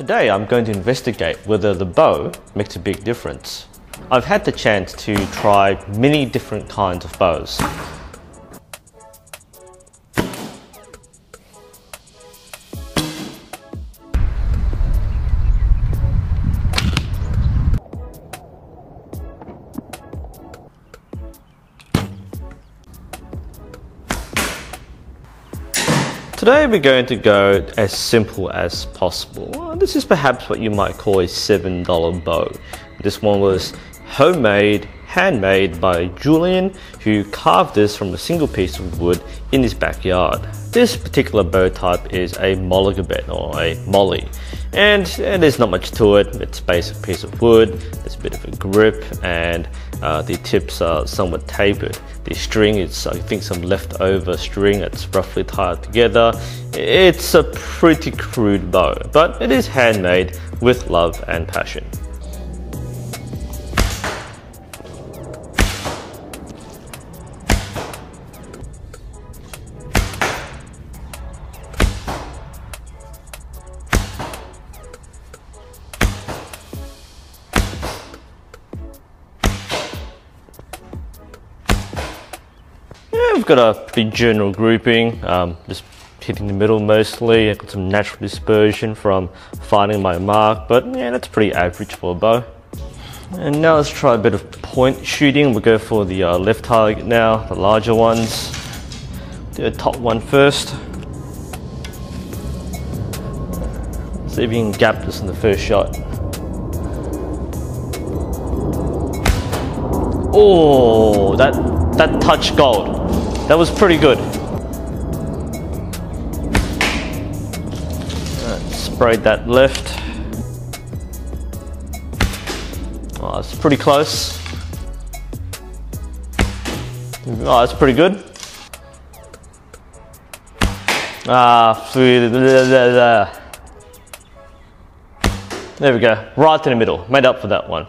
Today I'm going to investigate whether the bow makes a big difference. I've had the chance to try many different kinds of bows. Today we're going to go as simple as possible. This is perhaps what you might call a $7 bow. This one was homemade, handmade by Julian, who carved this from a single piece of wood in his backyard. This particular bow type is a mollegabet or a molly. And, and, there's not much to it. It's a basic piece of wood, there's a bit of a grip, and uh, the tips are somewhat tapered. The string is, I think, some leftover string that's roughly tied together. It's a pretty crude bow, but it is handmade with love and passion. Got a pretty general grouping, um, just hitting the middle mostly. I've got some natural dispersion from finding my mark, but yeah, that's pretty average for a bow. And now let's try a bit of point shooting. We'll go for the uh, left target now, the larger ones. Do the top one first. See if you can gap this in the first shot. Oh, that that touch gold. That was pretty good. Sprayed that left. Oh, it's pretty close. Oh, that's pretty good. Ah, there we go. Right in the middle. Made up for that one.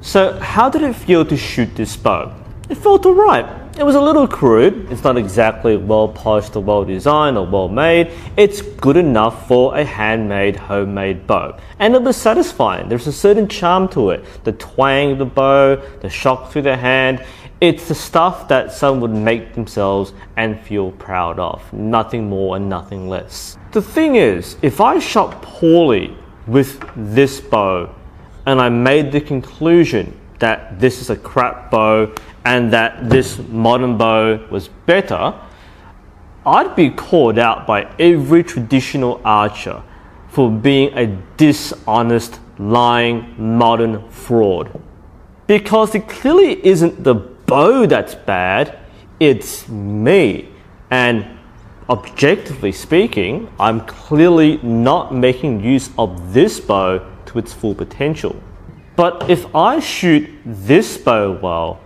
So, how did it feel to shoot this bow? It felt alright. It was a little crude. It's not exactly well polished or well designed or well made. It's good enough for a handmade, homemade bow. And it was satisfying. There's a certain charm to it. The twang of the bow, the shock through the hand. It's the stuff that some would make themselves and feel proud of. Nothing more and nothing less. The thing is, if I shot poorly with this bow and I made the conclusion that this is a crap bow and that this modern bow was better, I'd be called out by every traditional archer for being a dishonest, lying, modern fraud. Because it clearly isn't the bow that's bad, it's me. And objectively speaking, I'm clearly not making use of this bow to its full potential. But if I shoot this bow well,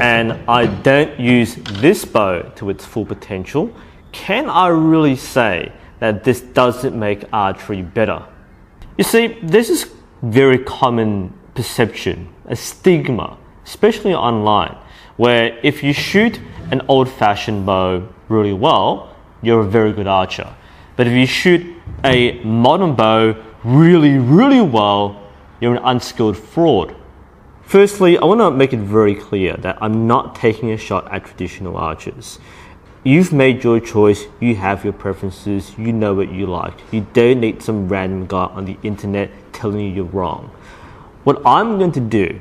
and I don't use this bow to its full potential, can I really say that this doesn't make archery better? You see, this is very common perception, a stigma, especially online, where if you shoot an old fashioned bow really well, you're a very good archer. But if you shoot a modern bow really, really well, you're an unskilled fraud. Firstly, I want to make it very clear that I'm not taking a shot at traditional archers. You've made your choice, you have your preferences, you know what you like. You don't need some random guy on the internet telling you you're wrong. What I'm going to do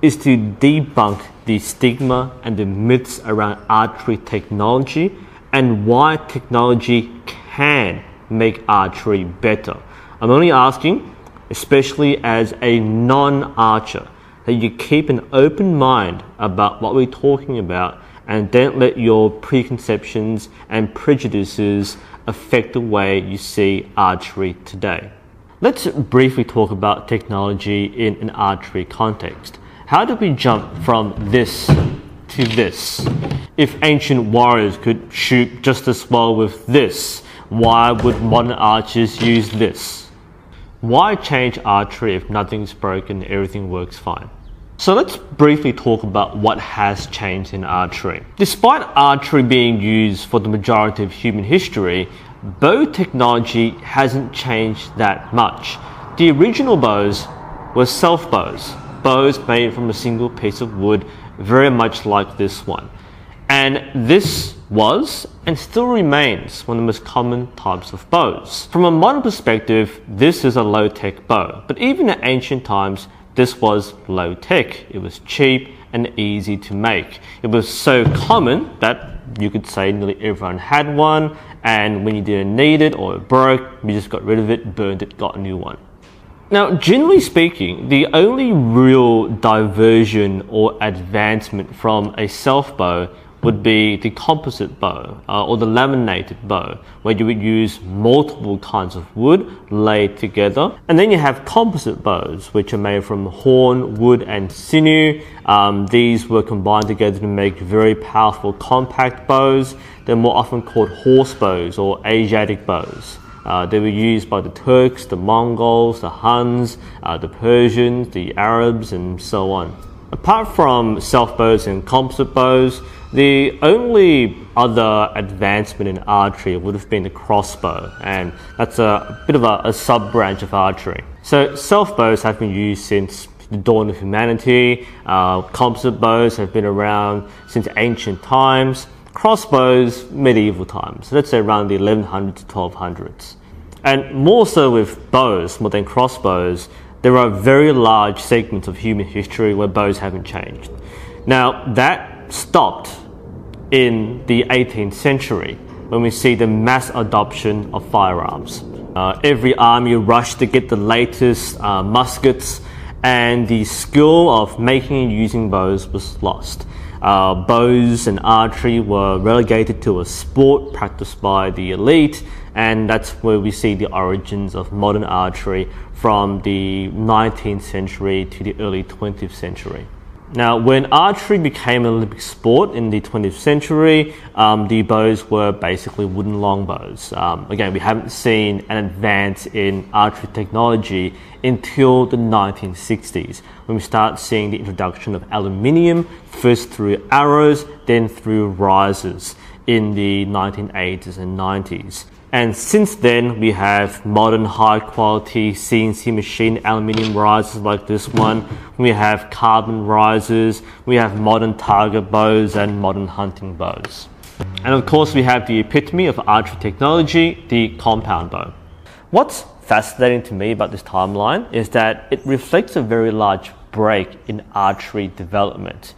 is to debunk the stigma and the myths around archery technology and why technology can make archery better. I'm only asking, especially as a non archer that you keep an open mind about what we're talking about and don't let your preconceptions and prejudices affect the way you see archery today. Let's briefly talk about technology in an archery context. How did we jump from this to this? If ancient warriors could shoot just as well with this, why would modern archers use this? Why change archery if nothing's broken, everything works fine? So let's briefly talk about what has changed in archery. Despite archery being used for the majority of human history, bow technology hasn't changed that much. The original bows were self bows, bows made from a single piece of wood, very much like this one. And this was and still remains one of the most common types of bows. From a modern perspective, this is a low tech bow, but even in ancient times, this was low tech. It was cheap and easy to make. It was so common that you could say nearly everyone had one, and when you didn't need it or it broke, you just got rid of it, burned it, got a new one. Now, generally speaking, the only real diversion or advancement from a self bow would be the composite bow uh, or the laminated bow, where you would use multiple kinds of wood laid together. And then you have composite bows, which are made from horn, wood, and sinew. Um, these were combined together to make very powerful compact bows. They're more often called horse bows or Asiatic bows. Uh, they were used by the Turks, the Mongols, the Huns, uh, the Persians, the Arabs, and so on. Apart from self bows and composite bows, the only other advancement in archery would have been the crossbow, and that's a bit of a, a sub branch of archery. So, self bows have been used since the dawn of humanity, uh, composite bows have been around since ancient times, crossbows, medieval times, so let's say around the 1100s to 1200s. And more so with bows, more than crossbows, there are very large segments of human history where bows haven't changed. Now, that stopped in the 18th century when we see the mass adoption of firearms. Uh, every army rushed to get the latest uh, muskets, and the skill of making and using bows was lost. Uh, bows and archery were relegated to a sport practiced by the elite, and that's where we see the origins of modern archery from the 19th century to the early 20th century. Now, when archery became an Olympic sport in the 20th century, um, the bows were basically wooden longbows. Um, again, we haven't seen an advance in archery technology until the 1960s, when we start seeing the introduction of aluminium, first through arrows, then through risers in the 1980s and 90s. And since then, we have modern high quality CNC machine aluminium risers like this one. We have carbon risers. We have modern target bows and modern hunting bows. And of course, we have the epitome of archery technology, the compound bow. What's fascinating to me about this timeline is that it reflects a very large break in archery development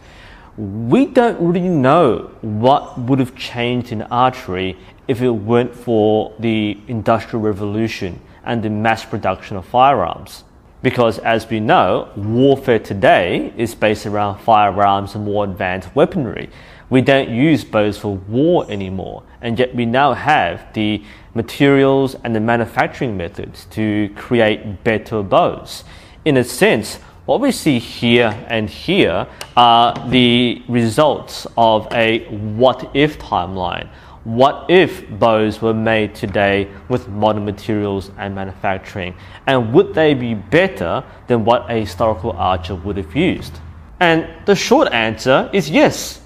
we don't really know what would have changed in archery if it weren't for the Industrial Revolution and the mass production of firearms. Because as we know, warfare today is based around firearms and more advanced weaponry. We don't use bows for war anymore, and yet we now have the materials and the manufacturing methods to create better bows. In a sense, what we see here and here are the results of a what if timeline. What if bows were made today with modern materials and manufacturing? And would they be better than what a historical archer would have used? And the short answer is yes.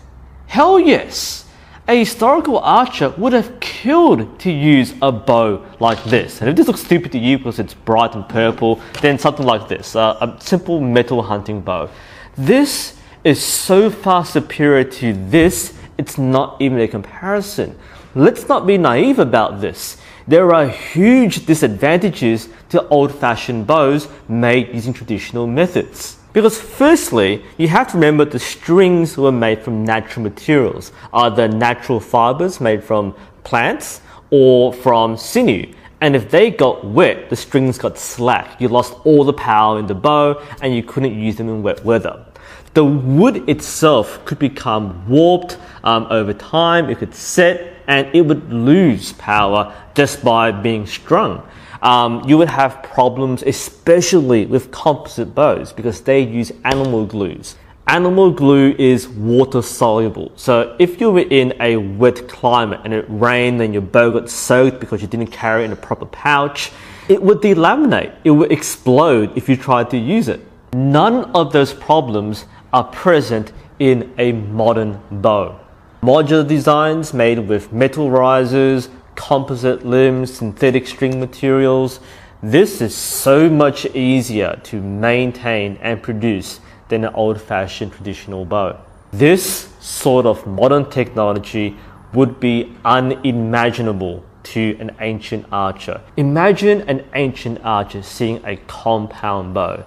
Hell yes a historical archer would have killed to use a bow like this. And if this looks stupid to you because it's bright and purple, then something like this, uh, a simple metal hunting bow. This is so far superior to this, it's not even a comparison. Let's not be naive about this. There are huge disadvantages to old-fashioned bows made using traditional methods. Because firstly, you have to remember the strings were made from natural materials, either natural fibers made from plants or from sinew. And if they got wet, the strings got slack. You lost all the power in the bow and you couldn't use them in wet weather. The wood itself could become warped um, over time, it could set, and it would lose power just by being strung um, you would have problems, especially with composite bows, because they use animal glues. Animal glue is water soluble. So if you were in a wet climate and it rained and your bow got soaked because you didn't carry it in a proper pouch, it would delaminate. It would explode if you tried to use it. None of those problems are present in a modern bow. Modular designs made with metal risers, composite limbs, synthetic string materials. This is so much easier to maintain and produce than an old fashioned traditional bow. This sort of modern technology would be unimaginable to an ancient archer. Imagine an ancient archer seeing a compound bow.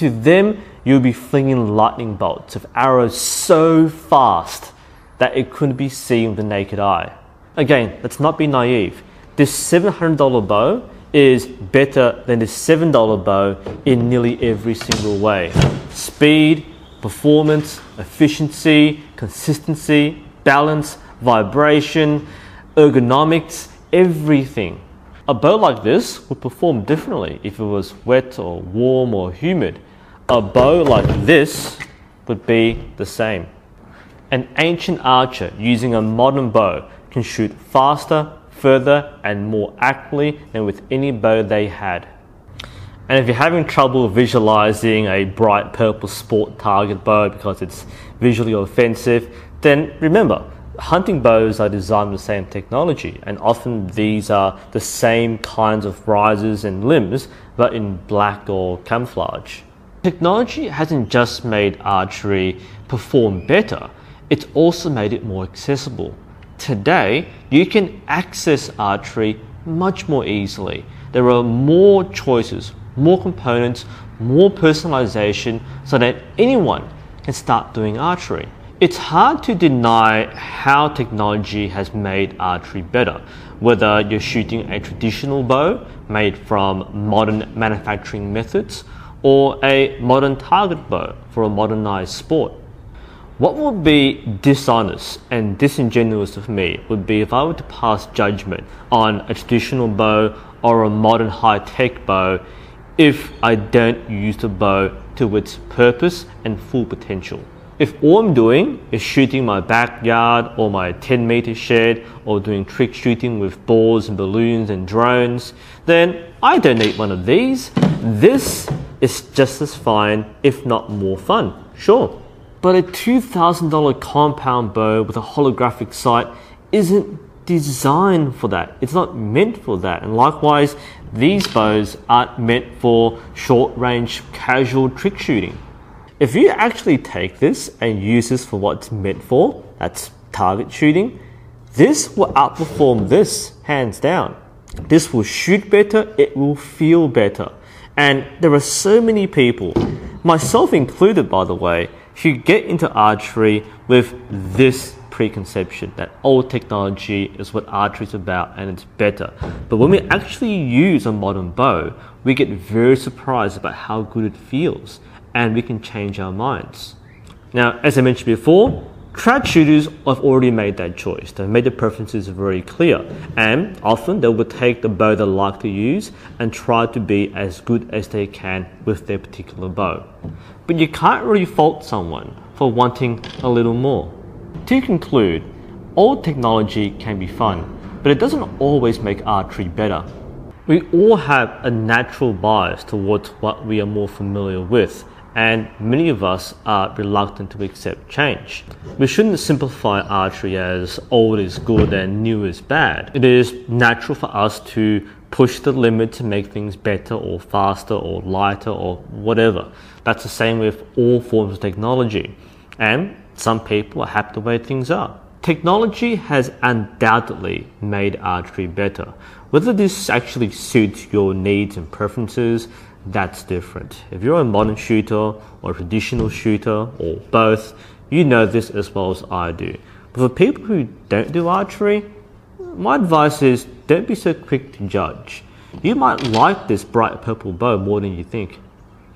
To them, you'll be flinging lightning bolts of arrows so fast that it couldn't be seen with the naked eye. Again, let's not be naive. This $700 bow is better than this $7 bow in nearly every single way. Speed, performance, efficiency, consistency, balance, vibration, ergonomics, everything. A bow like this would perform differently if it was wet or warm or humid. A bow like this would be the same. An ancient archer using a modern bow can shoot faster, further, and more accurately than with any bow they had. And if you're having trouble visualizing a bright purple sport target bow because it's visually offensive, then remember, hunting bows are designed with the same technology, and often these are the same kinds of risers and limbs, but in black or camouflage. Technology hasn't just made archery perform better, it's also made it more accessible. Today, you can access archery much more easily. There are more choices, more components, more personalization so that anyone can start doing archery. It's hard to deny how technology has made archery better, whether you're shooting a traditional bow made from modern manufacturing methods or a modern target bow for a modernized sport. What would be dishonest and disingenuous of me would be if I were to pass judgment on a traditional bow or a modern high tech bow if I don't use the bow to its purpose and full potential. If all I'm doing is shooting my backyard or my 10 meter shed or doing trick shooting with balls and balloons and drones, then I don't need one of these. This is just as fine, if not more fun, sure. But a $2,000 compound bow with a holographic sight isn't designed for that. It's not meant for that. And likewise, these bows aren't meant for short range casual trick shooting. If you actually take this and use this for what it's meant for, that's target shooting, this will outperform this hands down. This will shoot better, it will feel better. And there are so many people, myself included by the way, who get into archery with this preconception that old technology is what archery is about and it's better. But when we actually use a modern bow, we get very surprised about how good it feels and we can change our minds. Now, as I mentioned before, trad shooters have already made that choice. They've made the preferences very clear, and often they will take the bow they like to use and try to be as good as they can with their particular bow. But you can't really fault someone for wanting a little more. To conclude, old technology can be fun, but it doesn't always make archery better. We all have a natural bias towards what we are more familiar with, and many of us are reluctant to accept change. We shouldn't simplify archery as old is good and new is bad. It is natural for us to push the limit to make things better or faster or lighter or whatever. That's the same with all forms of technology. And some people are happy the way things are. Technology has undoubtedly made archery better. Whether this actually suits your needs and preferences, that's different. If you're a modern shooter or a traditional shooter or both, you know this as well as I do. But for people who don't do archery, my advice is don't be so quick to judge. You might like this bright purple bow more than you think.